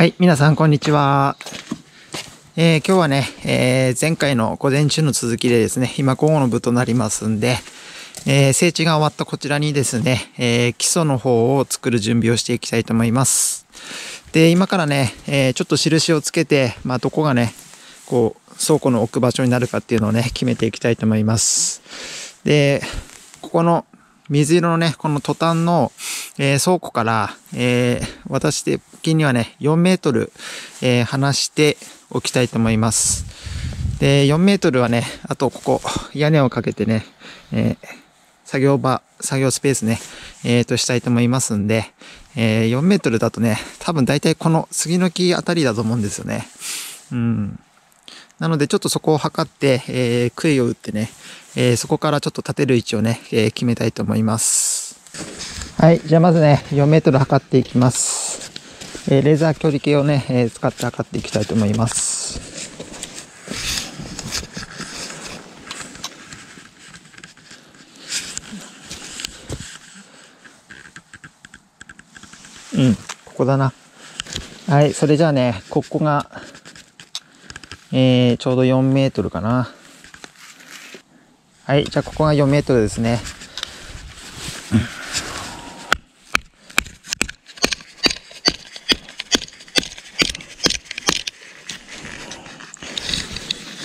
はい、皆さんこんにちは。えー、今日はね、えー、前回の午前中の続きでですね、今午後の部となりますんで、えー、整地が終わったこちらにですね、え基礎の方を作る準備をしていきたいと思います。で、今からね、えちょっと印をつけて、まあ、どこがね、こう、倉庫の置く場所になるかっていうのをね、決めていきたいと思います。で、ここの水色のね、このトタンの、えー、倉庫から、えー、私的にはね、4メートル、えー、離しておきたいと思います。で、4メートルはね、あとここ、屋根をかけてね、え作業場、作業スペースね、えとしたいと思いますんで、え4メートルだとね、多分大体この杉の木あたりだと思うんですよね。うん。なのでちょっとそこを測って、えー、杭を打ってね、えー、そこからちょっと立てる位置をね、えー、決めたいと思います。はい。じゃあまずね、4メートル測っていきます。えー、レーザー距離計をね、え使って測っていきたいと思います。うん、ここだな。はい、それじゃあね、ここがえー、ちょうど4メートルかな。はい、じゃあここが4メートルですね。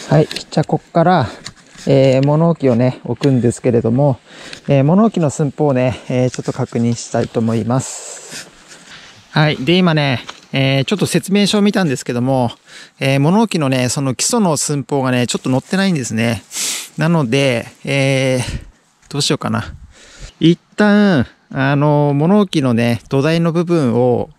はい、じゃあここから、えー、物置をね、置くんですけれども、えー、物置の寸法をね、えー、ちょっと確認したいと思います。はい、で、今ね、えー、ちょっと説明書を見たんですけども、えー、物置のね、その基礎の寸法がね、ちょっと載ってないんですね。なので、えー、どうしようかな。一旦、あの、物置のね、土台の部分を、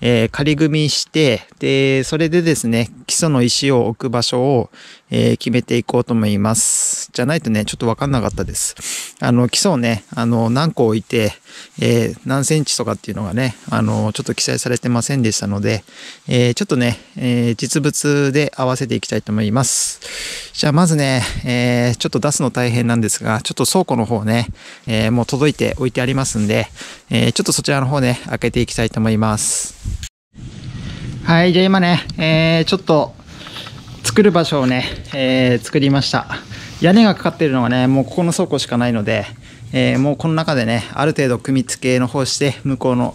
えー、仮組みして、で、それでですね、基礎の石を置く場所を、えー、決めていこうと思います。じゃないとね、ちょっとわかんなかったです。あの、基礎をね、あの、何個置いて、えー、何センチとかっていうのがね、あの、ちょっと記載されてませんでしたので、え、ちょっとね、え、実物で合わせていきたいと思います。じゃあまずね、え、ちょっと出すの大変なんですが、ちょっと倉庫の方ね、え、もう届いて置いてありますんで、え、ちょっとそちらの方ね、開けていきたいと思います。はい、じゃあ今ね、えー、ちょっと作る場所をね、えー、作りました。屋根がかかっているのがね、もうここの倉庫しかないので、えー、もうこの中でね、ある程度組み付けの方して、向こうの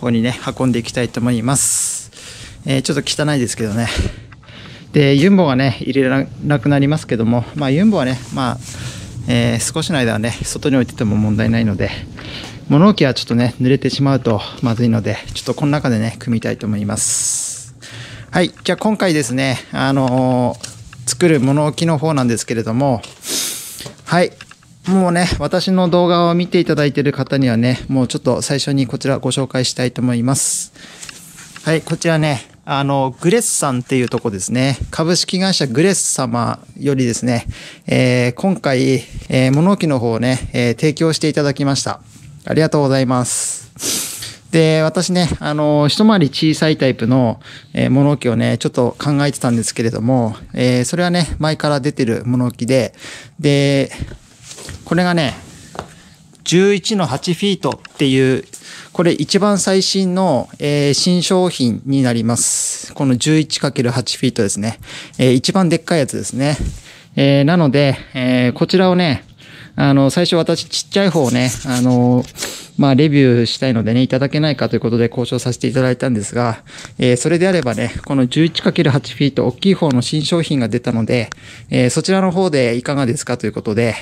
方にね、運んでいきたいと思います。えー、ちょっと汚いですけどね。で、ユンボがね、入れなくなりますけども、まあ、ユンボはね、まあ、えー、少しの間はね、外に置いてても問題ないので、物置はちょっとね、濡れてしまうとまずいので、ちょっとこの中でね、組みたいと思います。はい。じゃあ今回ですね、あのー、作る物置の方なんですけれども、はい。もうね、私の動画を見ていただいている方にはね、もうちょっと最初にこちらご紹介したいと思います。はい、こちらね、あの、グレッサンっていうとこですね。株式会社グレッ様よりですね、えー、今回、えー、物置の方をね、えー、提供していただきました。ありがとうございます。で、私ね、あの、一回り小さいタイプの、え、物置をね、ちょっと考えてたんですけれども、えー、それはね、前から出てる物置で、で、これがね、11の8フィートっていう、これ一番最新の、えー、新商品になります。この 11×8 フィートですね。えー、一番でっかいやつですね。えー、なので、えーこちらをね、あの、最初私ちっちゃい方をね、あの、まあ、レビューしたいのでね、いただけないかということで交渉させていただいたんですが、えー、それであればね、この 11×8 フィート大きい方の新商品が出たので、えー、そちらの方でいかがですかということで、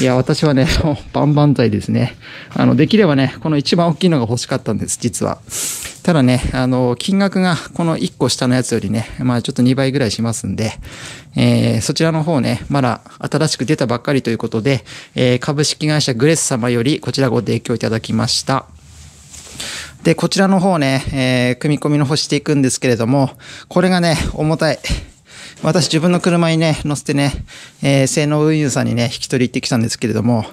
いや、私はね、バンバン剤ですね。あの、できればね、この一番大きいのが欲しかったんです、実は。ただね、あの、金額がこの1個下のやつよりね、まあちょっと2倍ぐらいしますんで、えー、そちらの方ね、まだ新しく出たばっかりということで、えー、株式会社グレス様よりこちらご提供いただきました。で、こちらの方ね、えー、組み込みの方していくんですけれども、これがね、重たい。私自分の車にね、乗せてね、えー、性能運輸さんにね、引き取り行ってきたんですけれども、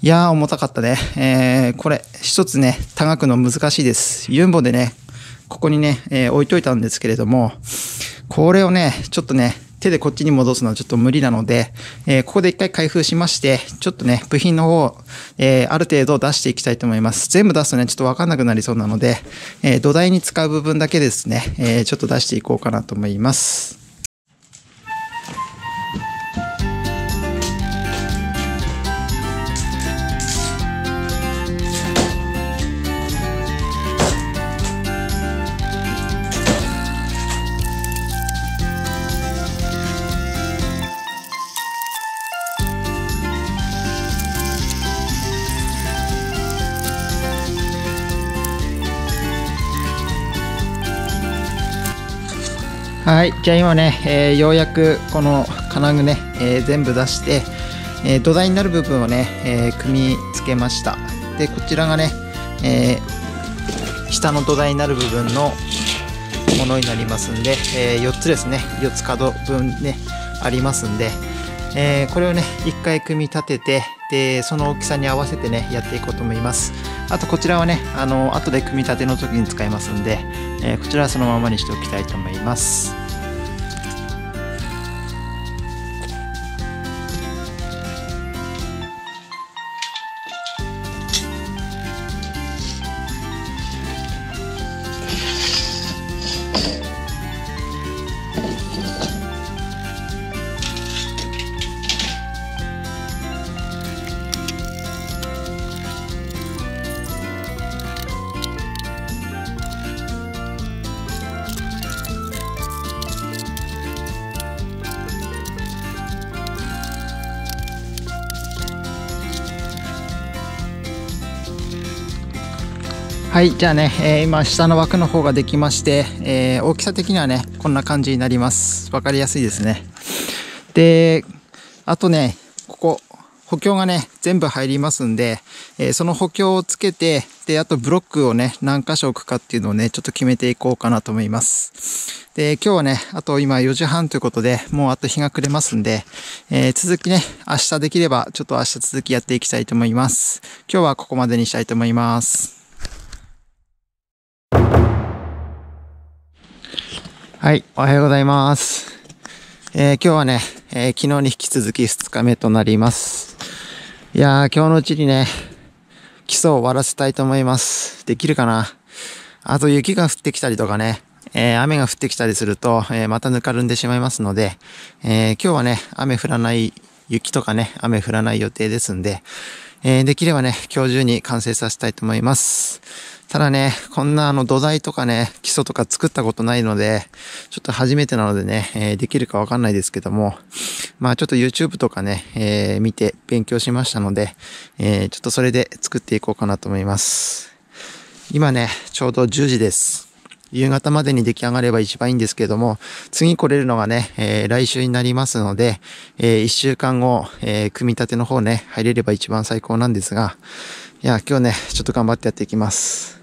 いやー重たかったね。えー、これ、一つね、高くの難しいです。ユンボでね、ここにね、えー、置いといたんですけれども、これをね、ちょっとね、手でこっちに戻すのはちょっと無理なので、えー、ここで一回開封しまして、ちょっとね、部品の方、えー、ある程度出していきたいと思います。全部出すとね、ちょっとわかんなくなりそうなので、えー、土台に使う部分だけですね、えちょっと出していこうかなと思います。はい、じゃあ今ね、えー、ようやくこの金具ね、えー、全部出して、えー、土台になる部分をね、え組み付けました。で、こちらがね、え下の土台になる部分のものになりますんで、え4つですね、4つ角分ね、ありますんで、えこれをね、1回組み立てて、で、その大きさに合わせてね、やっていこうと思います。あとこちらはね、あの、後で組み立ての時に使いますんで、えー、こちらはそのままにしておきたいと思います。はい、じゃあね、えー、今下の枠の方ができまして、えー、大きさ的にはね、こんな感じになります。わかりやすいですね。で、あとね、ここ、補強がね、全部入りますんで、えー、その補強をつけて、で、あとブロックをね、何箇所置くかっていうのをね、ちょっと決めていこうかなと思います。で、今日はね、あと今4時半ということで、もうあと日が暮れますんで、えー、続きね、明日できれば、ちょっと明日続きやっていきたいと思います。今日はここまでにしたいと思います。はい、おはようございます。えー、今日はね、えー、昨日に引き続き2日目となります。いやー、今日のうちにね、基礎を終わらせたいと思います。できるかな？あと雪が降ってきたりとかね、えー、雨が降ってきたりすると、えまたぬかるんでしまいますので、え今日はね、雨降らない、雪とかね、雨降らない予定ですんで、えできればね、今日中に完成させたいと思います。ただね、こんなあの土台とかね、基礎とか作ったことないので、ちょっと初めてなのでね、えー、できるかわかんないですけども、まあちょっと YouTube とかね、えー、見て勉強しましたので、えー、ちょっとそれで作っていこうかなと思います。今ね、ちょうど10時です。夕方までに出来上がれば一番いいんですけども、次来れるのがね、えー、来週になりますので、えー、1週間後、えー、組み立ての方ね、入れれば一番最高なんですが、いや、今日ね、ちょっと頑張ってやっていきます。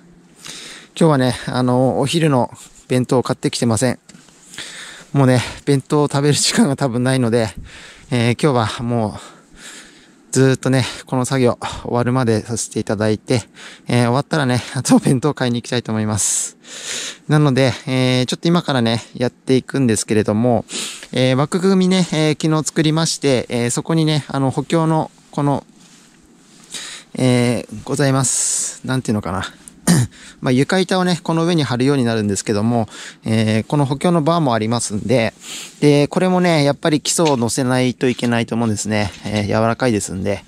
今日はね、あの、お昼の弁当を買ってきてません。もうね、弁当を食べる時間が多分ないので、えー、今日はもう、ずっとね、この作業終わるまでさせていただいて、えー、終わったらね、あと弁当買いに行きたいと思います。なので、えー、ちょっと今からね、やっていくんですけれども、えー、枠組みね、えー、昨日作りまして、えー、そこにね、あの補強のこの、えー、ございます。なんていうのかな。まあ、床板をね、この上に貼るようになるんですけども、えー、この補強のバーもありますんで、で、これもね、やっぱり基礎を乗せないといけないと思うんですね。えー、柔らかいですんで。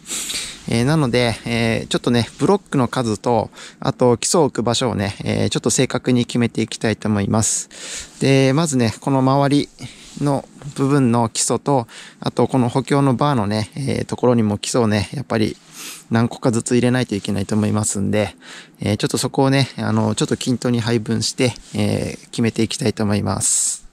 えー、なので、えー、ちょっとね、ブロックの数と、あと基礎を置く場所をね、えー、ちょっと正確に決めていきたいと思います。で、まずね、この周りの部分の基礎と、あとこの補強のバーのね、えところにも基礎をね、やっぱり何個かずつ入れないといけないと思いますんで、えー、ちょっとそこをね、あの、ちょっと均等に配分して、えー、決めていきたいと思います。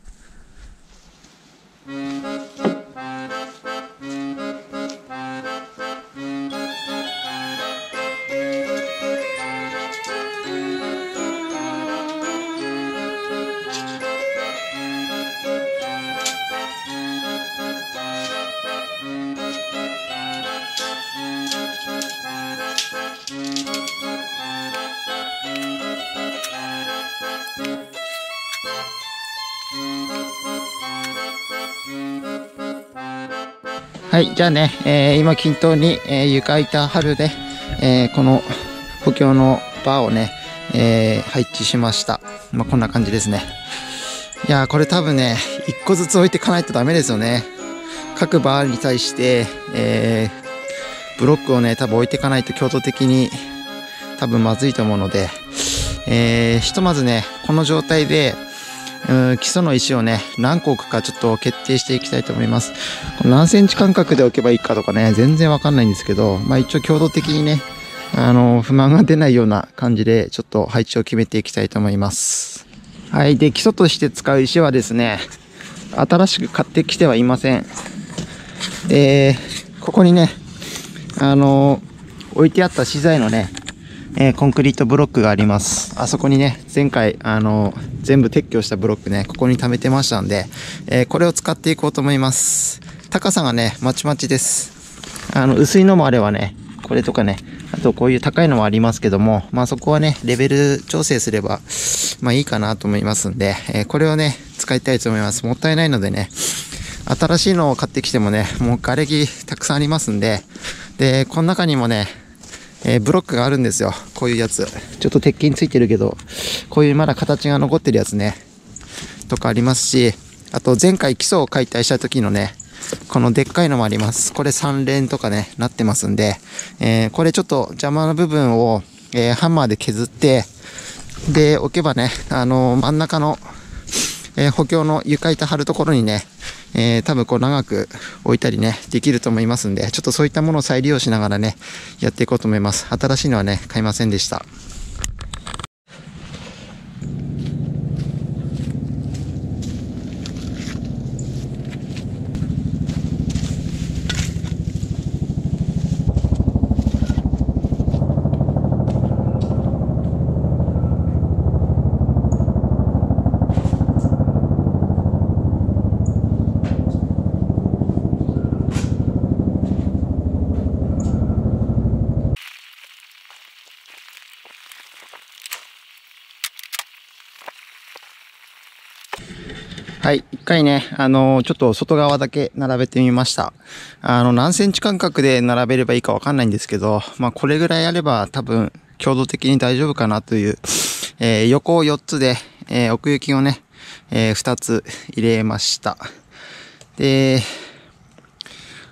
はい、じゃあね、えー、今均等に、えー、床板春で、えー、この補強のバーをね、え、配置しました。まあ、こんな感じですね。いやこれ多分ね、一個ずつ置いていかないとダメですよね。各バーに対して、え、ブロックをね、多分置いていかないと強度的に多分まずいと思うので、え、ひとまずね、この状態で、うん基礎の石をね、何個置くかちょっと決定していきたいと思います。何センチ間隔で置けばいいかとかね、全然わかんないんですけど、まあ一応強度的にね、あの、不満が出ないような感じで、ちょっと配置を決めていきたいと思います。はい。で、基礎として使う石はですね、新しく買ってきてはいません。で、ここにね、あの、置いてあった資材のね、えー、コンクリートブロックがあります。あそこにね、前回、あの、全部撤去したブロックね、ここに溜めてましたんで、えー、これを使っていこうと思います。高さがね、まちまちです。あの、薄いのもあればね、これとかね、あとこういう高いのもありますけども、まあそこはね、レベル調整すれば、まあいいかなと思いますんで、えー、これをね、使いたいと思います。もったいないのでね、新しいのを買ってきてもね、もう瓦礫たくさんありますんで、で、この中にもね、えー、ブロックがあるんですよ。こういうやつ。ちょっと鉄筋ついてるけど、こういうまだ形が残ってるやつね。とかありますし、あと前回基礎を解体した時のね、このでっかいのもあります。これ3連とかね、なってますんで、えー、これちょっと邪魔な部分を、えー、ハンマーで削って、で、置けばね、あの真ん中の、え補強の床板張るところにね、えー、多分こう長く置いたりね、できると思いますんで、ちょっとそういったものを再利用しながらね、やっていこうと思います。新しいのはね、買いませんでした。はい。一回ね、あのー、ちょっと外側だけ並べてみました。あの、何センチ間隔で並べればいいかわかんないんですけど、まあ、これぐらいあれば多分、強度的に大丈夫かなという、えー、横4つで、えー、奥行きをね、え、2つ入れました。で、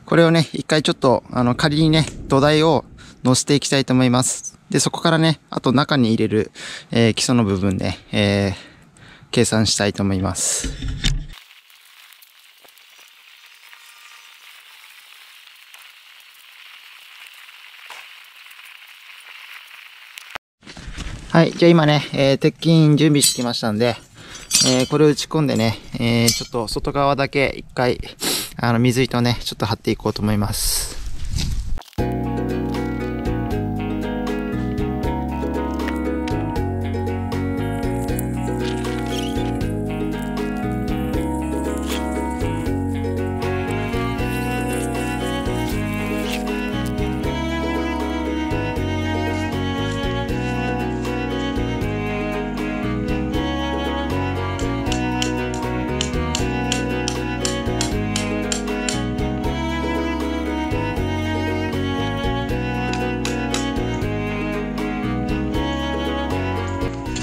これをね、一回ちょっと、あの、仮にね、土台を乗せていきたいと思います。で、そこからね、あと中に入れる、え、基礎の部分ね、えー、計算したいと思います。はい。じゃあ今ね、えー、鉄筋準備してきましたんで、えー、これを打ち込んでね、えー、ちょっと外側だけ一回、あの、水糸ね、ちょっと貼っていこうと思います。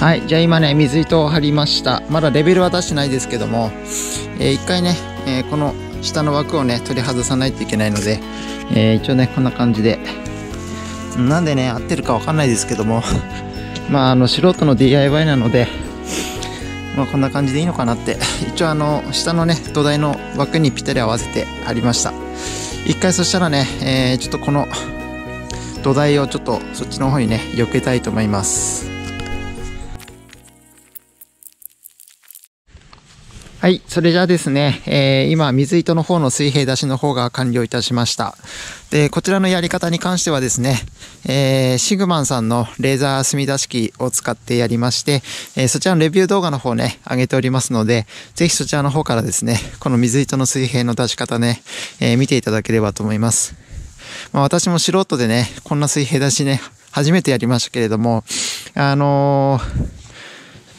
はい。じゃあ今ね、水糸を張りました。まだレベルは出してないですけども、えー、一回ね、えー、この下の枠をね、取り外さないといけないので、えー、一応ね、こんな感じで、なんでね、合ってるかわかんないですけども、まあ、あの、素人の DIY なので、まあ、こんな感じでいいのかなって、一応あの、下のね、土台の枠にぴったり合わせて貼りました。一回そしたらね、えー、ちょっとこの土台をちょっとそっちの方にね、避けたいと思います。はい。それじゃあですね、えー、今、水糸の方の水平出しの方が完了いたしました。で、こちらのやり方に関してはですね、えー、シグマンさんのレーザー墨出し機を使ってやりまして、えー、そちらのレビュー動画の方ね、上げておりますので、ぜひそちらの方からですね、この水糸の水平の出し方ね、え、見ていただければと思います。まあ、私も素人でね、こんな水平出しね、初めてやりましたけれども、あのー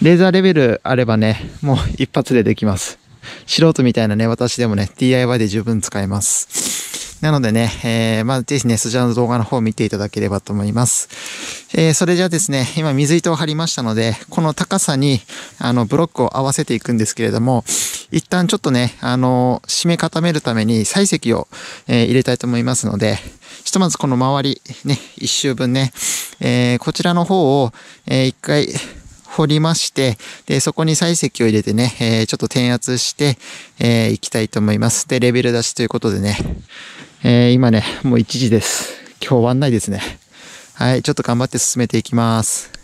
レーザーレベルあればね、もう一発でできます。素人みたいなね、私でもね、DIY で十分使えます。なのでね、えー、まあ、ぜひね、そちらの動画の方を見ていただければと思います。えー、それじゃあですね、今水糸を張りましたので、この高さに、あの、ブロックを合わせていくんですけれども、一旦ちょっとね、あの、締め固めるために砕石を、えー、入れたいと思いますので、ひとまずこの周り、ね、一周分ね、えー、こちらの方を、えー、一回、掘りまして、で、そこに採石を入れてね、えー、ちょっと転圧して、えー、いきたいと思います。で、レベル出しということでね、えー、今ね、もう1時です。今日終わんないですね。はい、ちょっと頑張って進めていきます。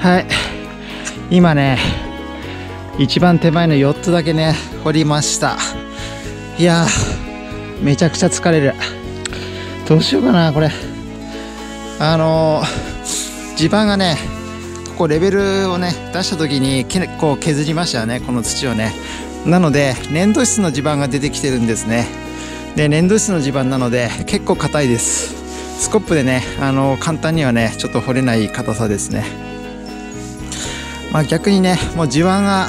はい。今ね一番手前の4つだけね掘りました。いやめちゃくちゃ疲れる。どうしようかなこれ。あのー、地盤がねここレベルをね出した時に結構削りましたよねこの土をね。なので粘土質の地盤が出てきてるんですね。で粘土質の地盤なので結構硬いです。スコップでねあのー、簡単にはねちょっと掘れない硬さですね。まあ、逆にねもう地盤が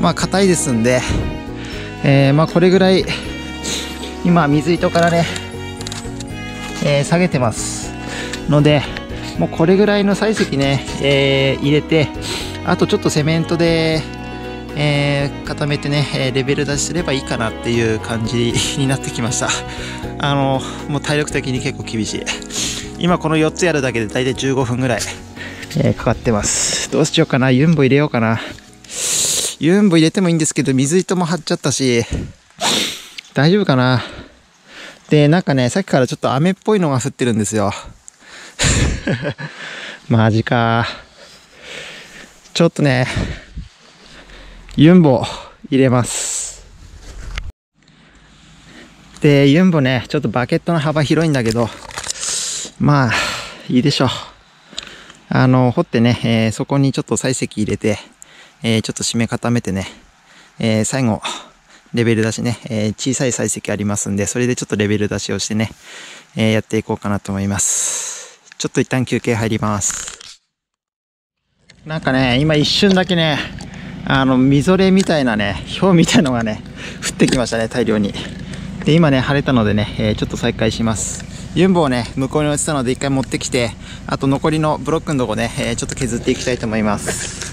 まあ硬いですんで、えー、まあこれぐらい今水糸からね、えー、下げてますのでもうこれぐらいの砕石ね、えー、入れてあとちょっとセメントで、えー、固めてねレベル出しすればいいかなっていう感じ になってきましたあのもう体力的に結構厳しい今この4つやるだけで大体15分ぐらいえー、かかってます。どうしようかな。ユンボ入れようかな。ユンボ入れてもいいんですけど、水糸も張っちゃったし、大丈夫かな。で、なんかね、さっきからちょっと雨っぽいのが降ってるんですよ。マジか。ちょっとね、ユンボ入れます。で、ユンボね、ちょっとバケットの幅広いんだけど、まあ、いいでしょう。あの、掘ってね、えー、そこにちょっと砕石入れて、えー、ちょっと締め固めてね、えー、最後、レベル出しね、え小さい砕石ありますんで、それでちょっとレベル出しをしてね、えやっていこうかなと思います。ちょっと一旦休憩入ります。なんかね、今一瞬だけね、あの、みぞれみたいなね、氷みたいのがね、降ってきましたね、大量に。で、今ね、晴れたのでね、えちょっと再開します。ユンボをね、向こうに落ちたので一回持ってきて、あと残りのブロックのとこね、えー、ちょっと削っていきたいと思います。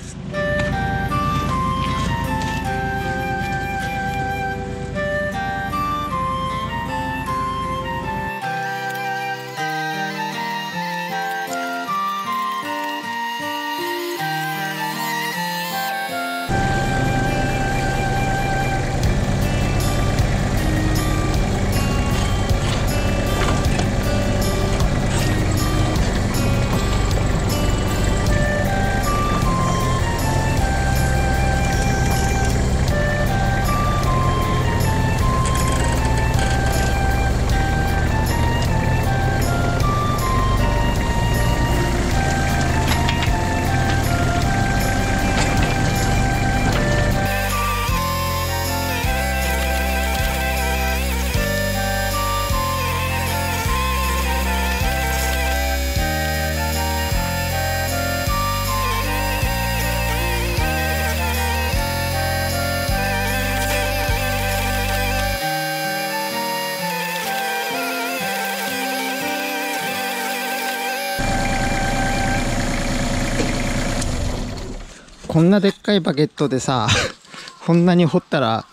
こんなでっかいバケットでさ、こんなに掘ったら、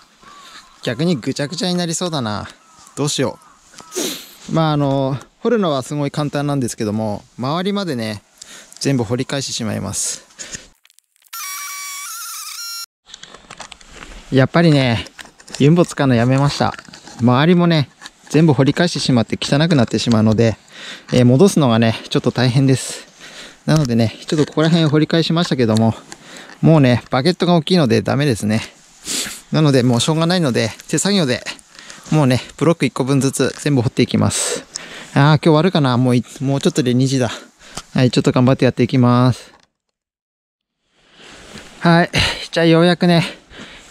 逆にぐちゃぐちゃになりそうだな。どうしよう。まああの、掘るのはすごい簡単なんですけども、周りまでね、全部掘り返してしまいます。やっぱりね、ユンボ使うのやめました。周りもね、全部掘り返してしまって汚くなってしまうので、えー、戻すのがね、ちょっと大変です。なのでね、ちょっとここら辺掘り返しましたけども、もうね、バケットが大きいのでダメですね。なので、もうしょうがないので、手作業で、もうね、ブロック1個分ずつ全部掘っていきます。ああ、今日終わるかな？もう、もうちょっとで2時だ。はい、ちょっと頑張ってやっていきます。はい。じゃあようやくね、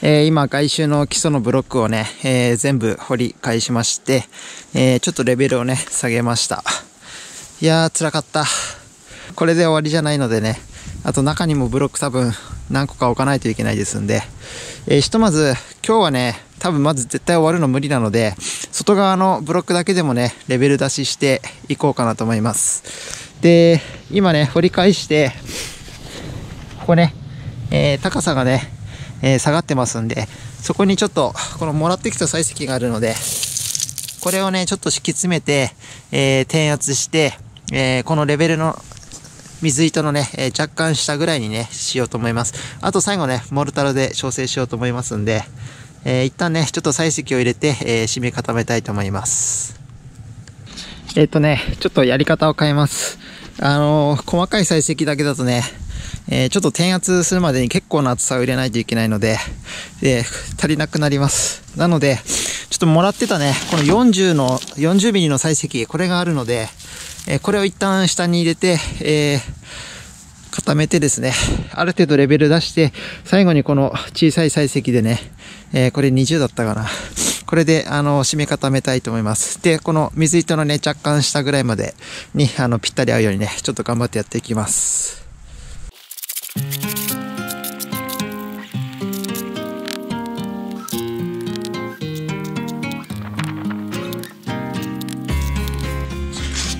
えー、今外周の基礎のブロックをね、えー、全部掘り返しまして、えー、ちょっとレベルをね、下げました。いやー、辛かった。これで終わりじゃないのでね、あと中にもブロック多分何個か置かないといけないですんで、えひとまず今日はね、多分まず絶対終わるの無理なので、外側のブロックだけでもね、レベル出ししていこうかなと思います。で、今ね、掘り返して、ここね、えー、高さがね、えー、下がってますんで、そこにちょっと、このもらってきた採石があるので、これをね、ちょっと敷き詰めて、えー、転圧して、えー、このレベルの水糸のね、えー、若干下ぐらいにね、しようと思います。あと最後ね、モルタルで調整しようと思いますんで、えー、一旦ね、ちょっと採石を入れて、えー、締め固めたいと思います。えっ、とね、ちょっとやり方を変えます。あの細かい採石だけだとね、えー、ちょっと転圧するまでに結構な厚さを入れないといけないので、で、足りなくなります。なので、ちょっともらってたね、この40の、40ミリの採石、これがあるので、え、これを一旦下に入れて、え、固めてですね、ある程度レベル出して、最後にこの小さい採石でね、え、これ20だったかな。これで、あの、締め固めたいと思います。で、この水糸のね、若干下ぐらいまでに、あの、ぴったり合うようにね、ちょっと頑張ってやっていきます。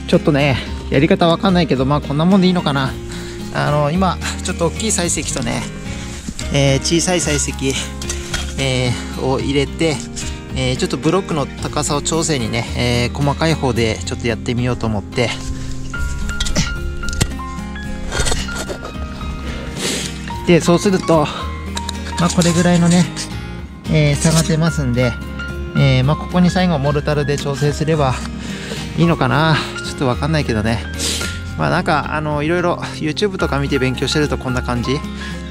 ちょっとね、やり方わかんないけど、まあこんなもんでいいのかな。あの、今、ちょっと大きい採石とね、えー、小さい採石、えー、を入れて、えー、ちょっとブロックの高さを調整にね、え細かい方でちょっとやってみようと思って、で、そうすると、まあこれぐらいのね、え差が出ますんで、えまあここに最後モルタルで調整すればいいのかな。とわかんないけどね。まあなんか、あの、いろいろ YouTube とか見て勉強してるとこんな感じ。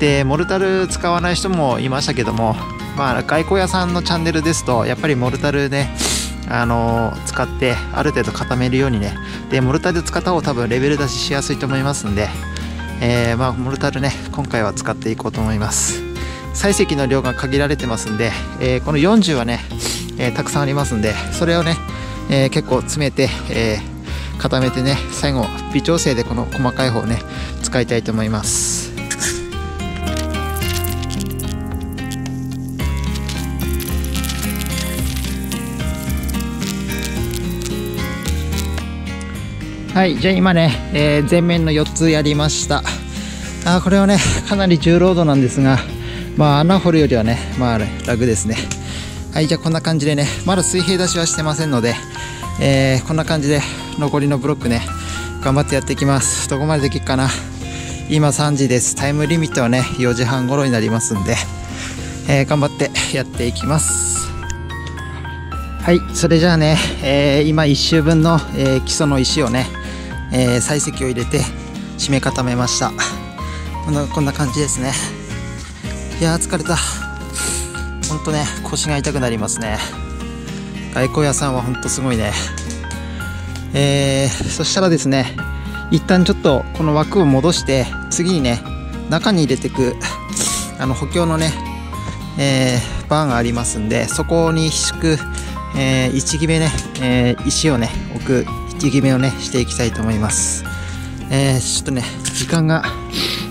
で、モルタル使わない人もいましたけども、まあ外交屋さんのチャンネルですと、やっぱりモルタルね、あの、使ってある程度固めるようにね。で、モルタル使った方が多分レベル出ししやすいと思いますんで、えー、まあモルタルね、今回は使っていこうと思います。採石の量が限られてますんで、えー、この40はね、えたくさんありますんで、それをね、え結構詰めて、えー固めてね最後微調整でこの細かい方をね使いたいと思います。はいじゃあ今ね、えー、前面の4つやりました。あこれはねかなり重労働なんですがまあ穴掘るよりはねまあ楽ですね。はいじゃあこんな感じでねまだ水平出しはしてませんのでえー、こんな感じで残りのブロックね頑張ってやっていきます。どこまでできるかな。今3時です。タイムリミットはね4時半頃になりますんで、えー、頑張ってやっていきます。はいそれじゃあね、えー、今1周分の、え基礎の石をね、え採石を入れて締め固めました。こんなこんな感じですね。いやー疲れた。ほんとね腰が痛くなりますね。外交屋さんはほんとすごいね。えー、そしたらですね、一旦ちょっとこの枠を戻して、次にね、中に入れてく、あの補強のね、えー、バーがありますんで、そこに敷く、えー、1決めね、えー、石をね、置く1決めをね、していきたいと思います。え、ちょっとね、時間が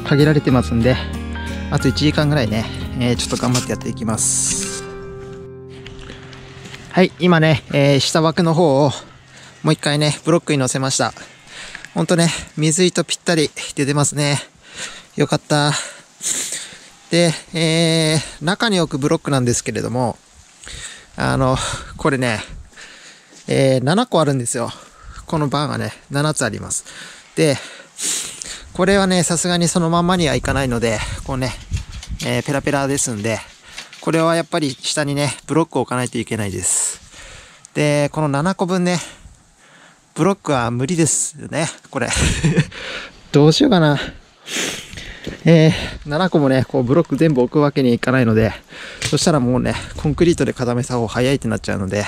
限られてますんで、あと1時間ぐらいね、え、ちょっと頑張ってやっていきます。はい、今ね、え、下枠の方をもう一回ね、ブロックに乗せました。ほんとね、水糸ぴったり出てますね。よかった。で、えー、中に置くブロックなんですけれども、あの、これね、えー、7個あるんですよ。このバーがね、7つあります。で、これはね、さすがにそのままにはいかないので、こうね、えー、ペラペラですんで、これはやっぱり下にね、ブロックを置かないといけないです。で、この7個分ね、ブロックは無理ですよね、これ。どうしようかな。えー、7個もね、こうブロック全部置くわけにいかないので、そしたらもうね、コンクリートで固めた方が早いってなっちゃうので、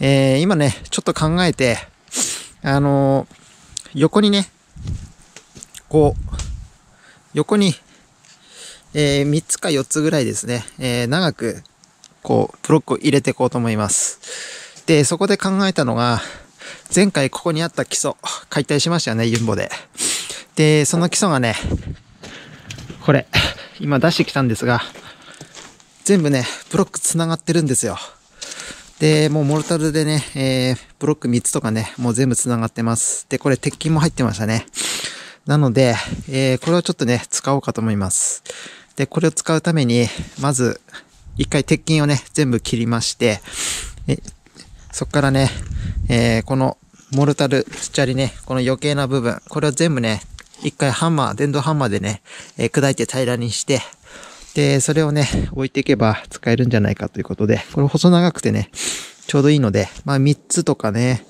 えー、今ね、ちょっと考えて、あのー、横にね、こう、横に、えー、3つか4つぐらいですね、えー、長く、こう、ブロックを入れていこうと思います。で、そこで考えたのが、前回ここにあった基礎、解体しましたよね、ユンボで。で、その基礎がね、これ、今出してきたんですが、全部ね、ブロック繋がってるんですよ。で、もうモルタルでね、えー、ブロック3つとかね、もう全部繋がってます。で、これ鉄筋も入ってましたね。なので、えー、これをちょっとね、使おうかと思います。で、これを使うために、まず、一回鉄筋をね、全部切りまして、えそっからね、えー、このモルタル、スチャリね、この余計な部分、これを全部ね、一回ハンマー、電動ハンマーでね、えー、砕いて平らにして、で、それをね、置いていけば使えるんじゃないかということで、これ細長くてね、ちょうどいいので、まあ3つとかね、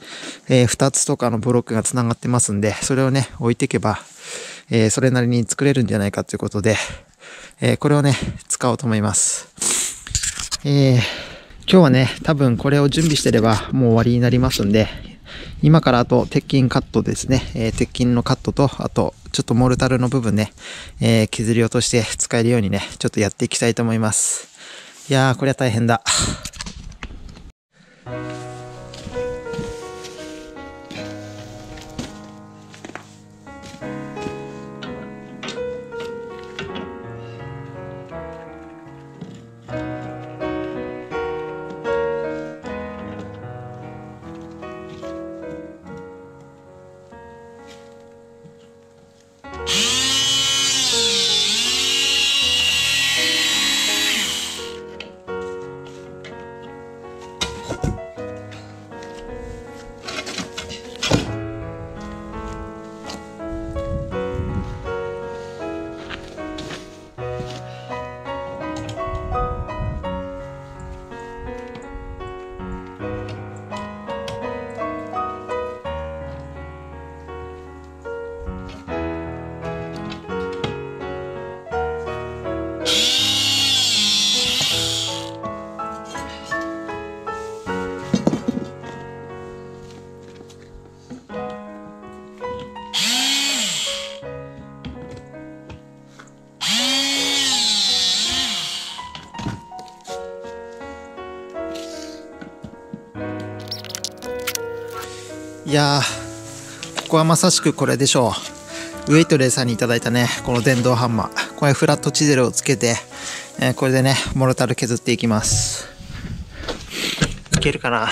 えー、2つとかのブロックが繋がってますんで、それをね、置いていけば、えー、それなりに作れるんじゃないかということで、えー、これをね、使おうと思います。えー、今日はね、多分これを準備してればもう終わりになりますんで、今からあと鉄筋カットですね。えー、鉄筋のカットと、あとちょっとモルタルの部分ね、えー、削り落として使えるようにね、ちょっとやっていきたいと思います。いやー、これは大変だ。や、ここはまさしくこれでしょう。ウェイトレーさんにいいたね、この電動ハンマー。これフラットチゼルをつけて、えー、これでね、モルタル削っていきます。いけるかな？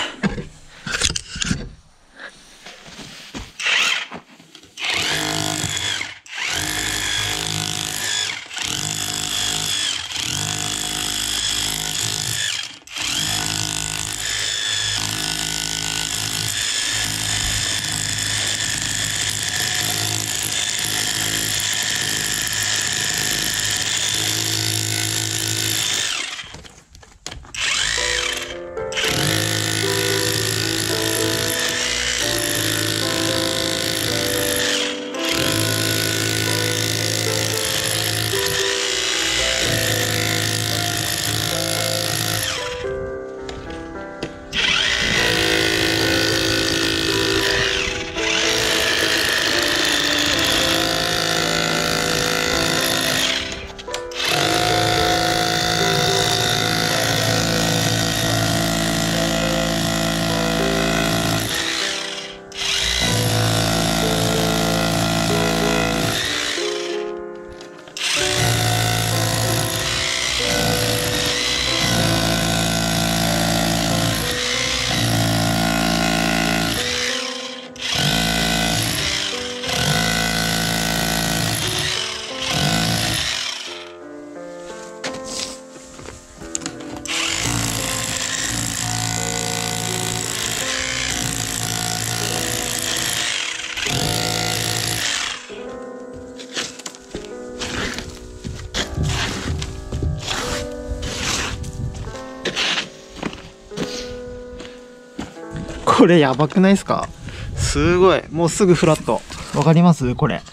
これやばくないですか？すごい。もうすぐフラット。わかります？これ。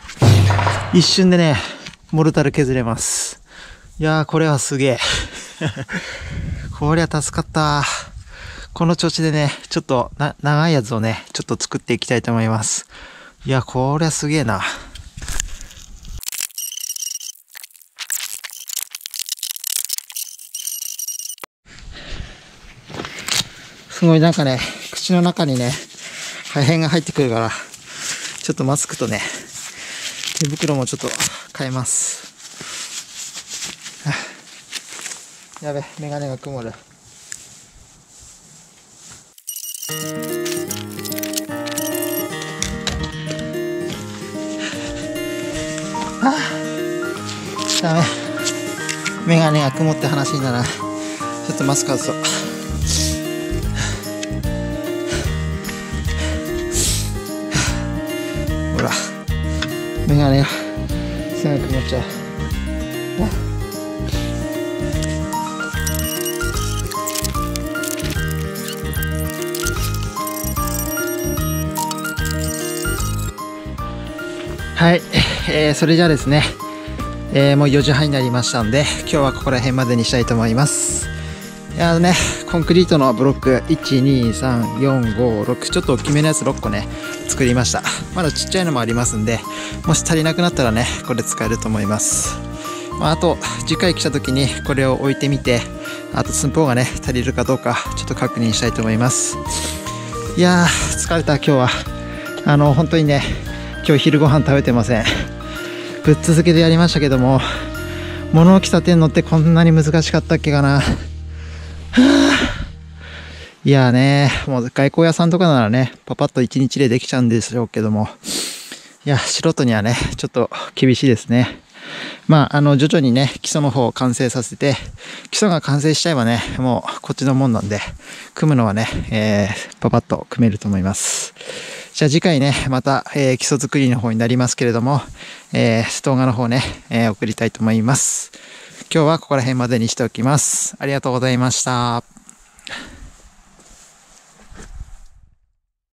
一瞬でね、モルタル削れます。いやー、これはすげえ。こりゃ助かった。この調子でね、ちょっとな、長いやつをね、ちょっと作っていきたいと思います。いや、こりゃすげえな。すごいなんかね、口の中にね、破片が入ってくるから、ちょっとマスクとね、手袋もちょっと変えます。やべ、メガネが曇る。あダメ。メガネが曇って話にならちょっとマスク外そう。メガネがすぐ曇っちゃう。はい、えー、それじゃあですね、えー、もう4時半になりましたんで、今日はここら辺までにしたいと思います。いやね、コンクリートのブロック、1、2、3、4、5、6、ちょっと大きめのやつ6個ね、作りました。まだちっちゃいのもありますんで、もし足りなくなったらね、これ使えると思います。まあ、あと、次回来た時にこれを置いてみて、あと寸法がね、足りるかどうか、ちょっと確認したいと思います。いやー、疲れた今日は。あの、本当にね、今日昼ご飯食べてませんぶっ続けてやりましたけども物置喫茶店乗ってこんなに難しかったっけかな いやねもう外交屋さんとかならねパパッと1日でできちゃうんでしょうけどもいや素人にはねちょっと厳しいですねまあ、あの、徐々にね、基礎の方を完成させて、基礎が完成しちゃえばね、もうこっちのもんなんで、組むのはね、えー、パパッと組めると思います。じゃあ次回ね、また、えー、基礎作りの方になりますけれども、えー、動画の方ね、えー、送りたいと思います。今日はここら辺までにしておきます。ありがとうございました。